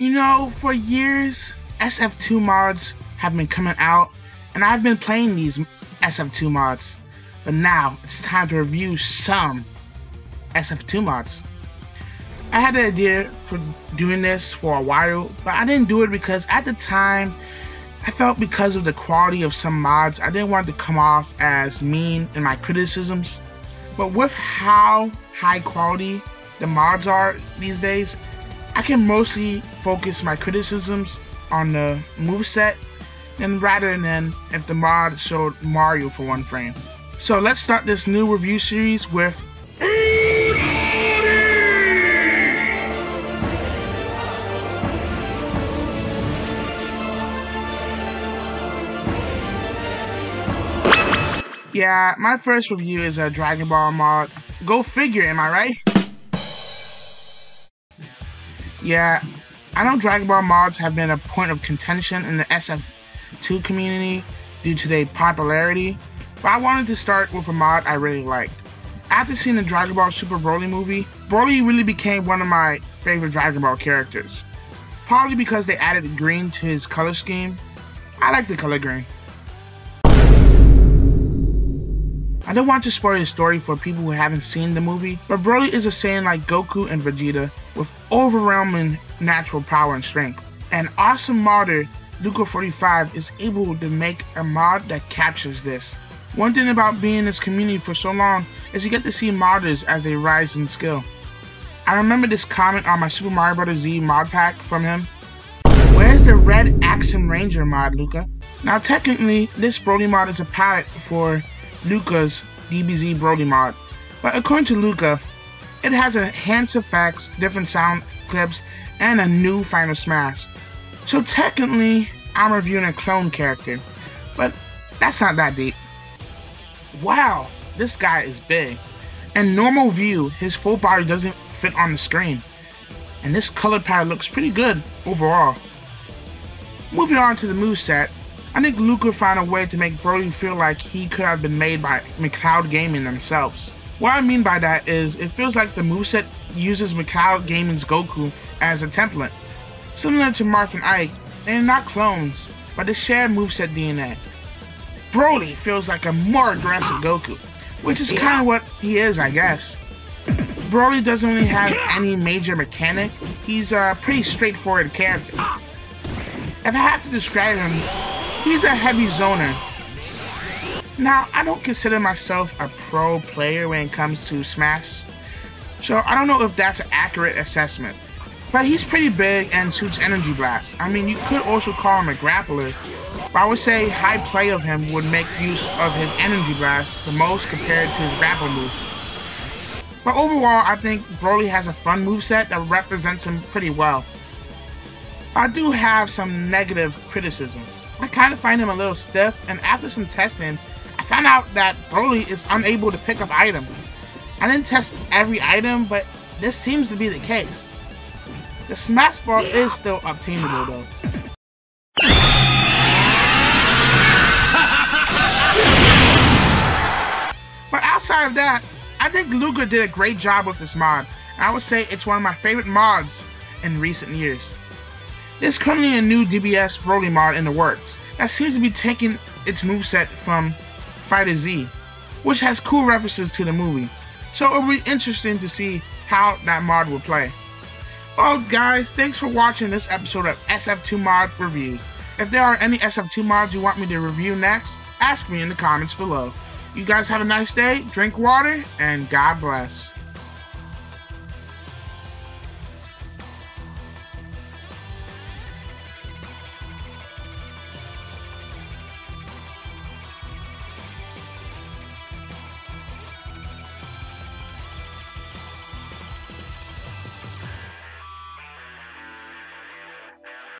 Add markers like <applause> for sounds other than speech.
You know, for years, SSF2 mods have been coming out, and I've been playing these SSF2 mods. But now, it's time to review some SSF2 mods. I had the idea for doing this for a while, but I didn't do it because at the time, I felt because of the quality of some mods, I didn't want to come off as mean in my criticisms. But with how high quality the mods are these days, I can mostly focus my criticisms on the moveset and rather than if the mod showed Mario for one frame. So let's start this new review series with Yeah, my first review is a Dragon Ball mod. Go figure, am I right? Yeah, I know Dragon Ball mods have been a point of contention in the SSF2 community due to their popularity, but I wanted to start with a mod I really liked. After seeing the Dragon Ball Super Broly movie, Broly really became one of my favorite Dragon Ball characters. Probably because they added green to his color scheme. I like the color green. I don't want to spoil the story for people who haven't seen the movie, but Broly is a Saiyan like Goku and Vegeta with overwhelming natural power and strength. An awesome modder, Luka45, is able to make a mod that captures this. One thing about being in this community for so long is you get to see modders as they rise in skill. I remember this comment on my Super Mario Bros. Z mod pack from him. Where's the red Axem Ranger mod, Luka? Now technically, this Broly mod is a palette for Luka's DBZ Broly mod. But according to Luka, it has enhanced effects, different sound clips, and a new Final Smash. So technically, I'm reviewing a clone character, but that's not that deep. Wow, this guy is big. In normal view, his full body doesn't fit on the screen. And this color palette looks pretty good overall. Moving on to the move set, I think Luka found a way to make Broly feel like he could have been made by McLeod Gaming themselves. What I mean by that is, it feels like the moveset uses McLeod Gaming's Goku as a template. Similar to Marth and Ike, they are not clones, but they share moveset DNA. Broly feels like a more aggressive Goku, which is kind of what he is, I guess. Broly doesn't really have any major mechanic, he's a pretty straightforward character. If I have to describe him, He's a heavy zoner. Now, I don't consider myself a pro player when it comes to Smash, so I don't know if that's an accurate assessment. But he's pretty big and shoots energy blasts. I mean, you could also call him a grappler, but I would say high play of him would make use of his energy blast the most compared to his grapple move. But overall, I think Broly has a fun moveset that represents him pretty well. I do have some negative criticisms. I kind of find him a little stiff, and after some testing, I found out that Broly is unable to pick up items. I didn't test every item, but this seems to be the case. The Smash Ball is still obtainable though. <laughs> but outside of that, I think Luka did a great job with this mod. I would say it's one of my favorite mods in recent years. There's currently a new DBS Broly mod in the works that seems to be taking its moveset from Fighter Z, which has cool references to the movie. So it'll be interesting to see how that mod will play. Well guys, thanks for watching this episode of SSF2 Mod Reviews. If there are any SSF2 mods you want me to review next, ask me in the comments below. You guys have a nice day, drink water, and God bless.